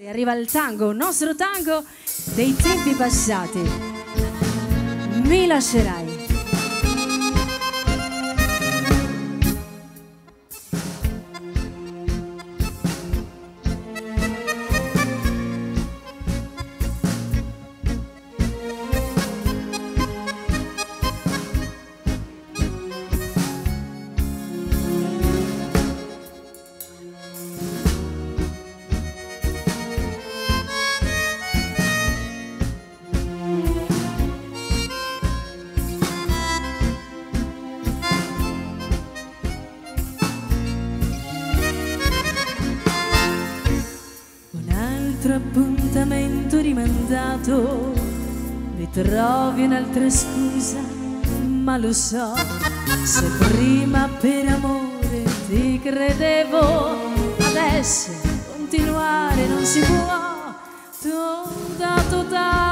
Arriva il tango, il nostro tango dei tempi passati. Mi lascerai. Rimandato, mi trovi un'altra scusa, ma lo so, se prima per amore ti credevo, adesso continuare non si può, ti ho dato tanto,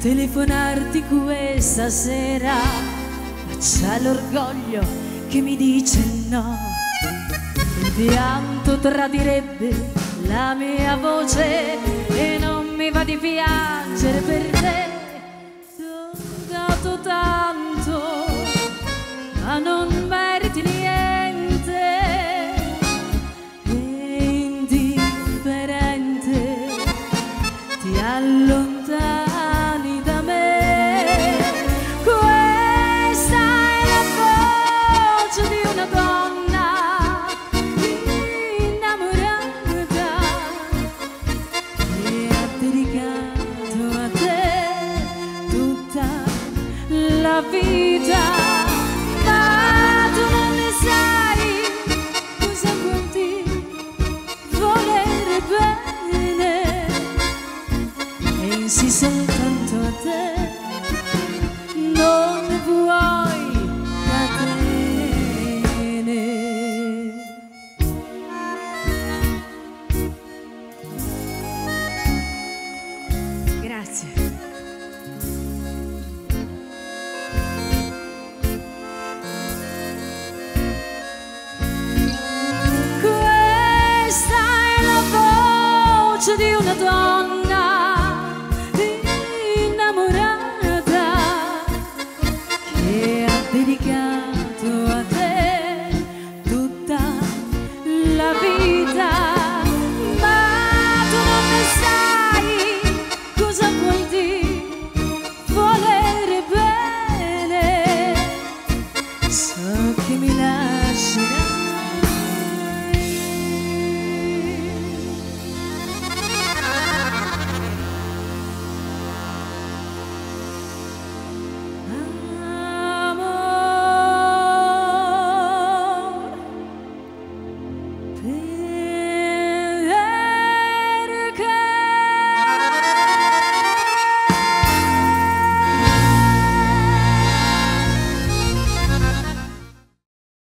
telefonarti questa sera, ma c'è l'orgoglio che mi dice no. Il pianto tradirebbe la mia voce e non mi va di piangere per te. Dato tanto soltanto a te, non vuoi catene. Grazie. Questa è la voce di una donna